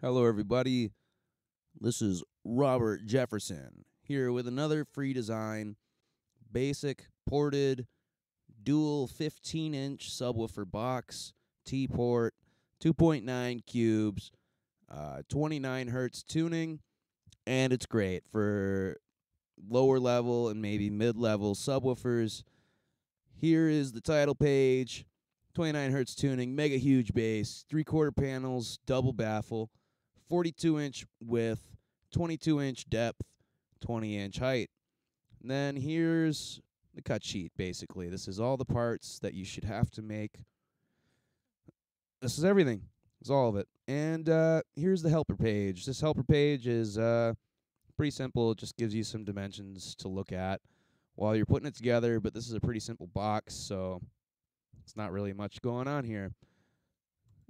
Hello, everybody. This is Robert Jefferson here with another free design, basic ported dual 15 inch subwoofer box, T port, 2.9 cubes, uh, 29 hertz tuning, and it's great for lower level and maybe mid level subwoofers. Here is the title page 29 hertz tuning, mega huge bass, three quarter panels, double baffle, 42 inch width, 22 inch depth, 20 inch height. And then here's the cut sheet, basically. This is all the parts that you should have to make. This is everything. It's all of it. And uh, here's the helper page. This helper page is uh, pretty simple. It just gives you some dimensions to look at while you're putting it together. But this is a pretty simple box, so it's not really much going on here.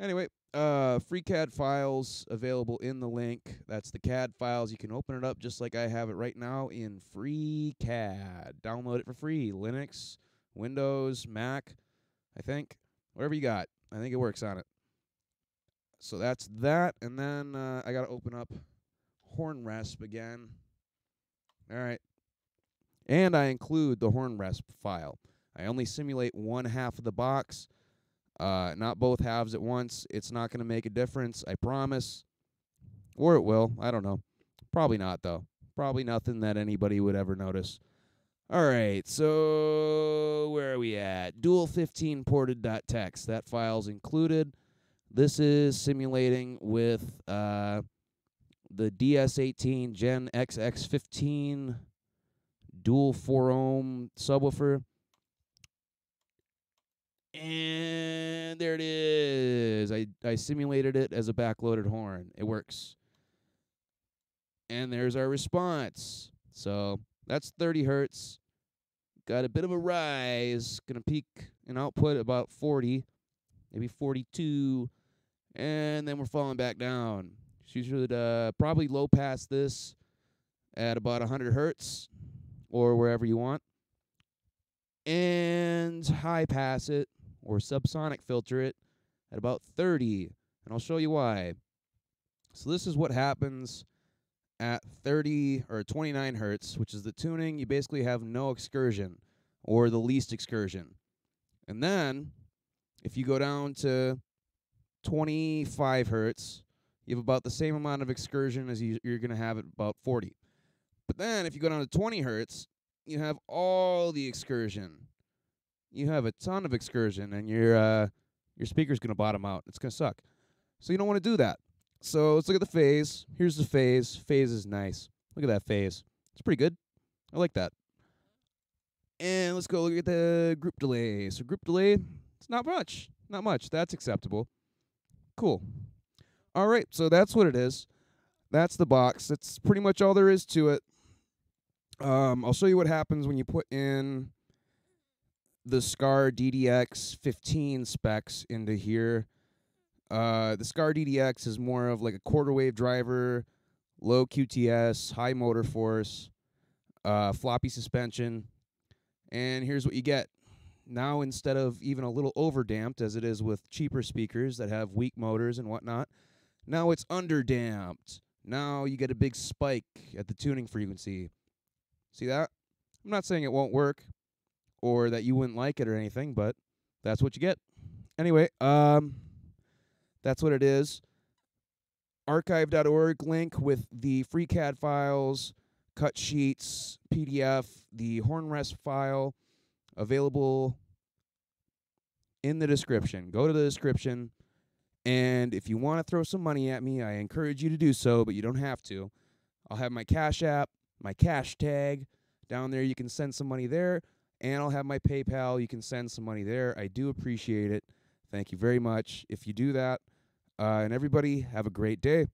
Anyway, uh, free CAD files available in the link. That's the CAD files. You can open it up just like I have it right now in free CAD. Download it for free. Linux, Windows, Mac, I think. Whatever you got. I think it works on it. So that's that. And then uh, I got to open up Horn Resp again. All right. And I include the Horn Resp file. I only simulate one half of the box. Uh, not both halves at once. It's not going to make a difference, I promise. Or it will. I don't know. Probably not, though. Probably nothing that anybody would ever notice. All right, so where are we at? Dual 15 ported.txt. That file's included. This is simulating with uh, the DS18 Gen XX15 dual 4 ohm subwoofer. And there it is. I, I simulated it as a backloaded horn. It works. And there's our response. So that's 30 hertz. Got a bit of a rise. Gonna peak in output about 40, maybe 42. And then we're falling back down. She should uh, probably low pass this at about 100 hertz or wherever you want. And high pass it or subsonic filter it at about 30, and I'll show you why. So this is what happens at 30 or 29 hertz, which is the tuning. You basically have no excursion or the least excursion. And then if you go down to 25 hertz, you have about the same amount of excursion as you, you're going to have at about 40. But then if you go down to 20 hertz, you have all the excursion you have a ton of excursion and your uh, your speaker's to bottom out. It's to suck. So you don't want to do that. So let's look at the phase. Here's the phase. Phase is nice. Look at that phase. It's pretty good. I like that. And let's go look at the group delay. So group delay, it's not much. Not much. That's acceptable. Cool. All right, so that's what it is. That's the box. That's pretty much all there is to it. Um, I'll show you what happens when you put in the Skar DDX 15 specs into here. Uh, the Skar DDX is more of like a quarter wave driver, low QTS, high motor force, uh, floppy suspension. And here's what you get. Now, instead of even a little overdamped, as it is with cheaper speakers that have weak motors and whatnot, now it's underdamped. Now you get a big spike at the tuning frequency. See that? I'm not saying it won't work or that you wouldn't like it or anything, but that's what you get. Anyway, um, that's what it is. Archive.org link with the free CAD files, cut sheets, PDF, the Hornresp file available in the description. Go to the description. And if you want to throw some money at me, I encourage you to do so, but you don't have to. I'll have my Cash App, my cash tag down there. You can send some money there and I'll have my PayPal. You can send some money there. I do appreciate it. Thank you very much if you do that. Uh, and everybody, have a great day.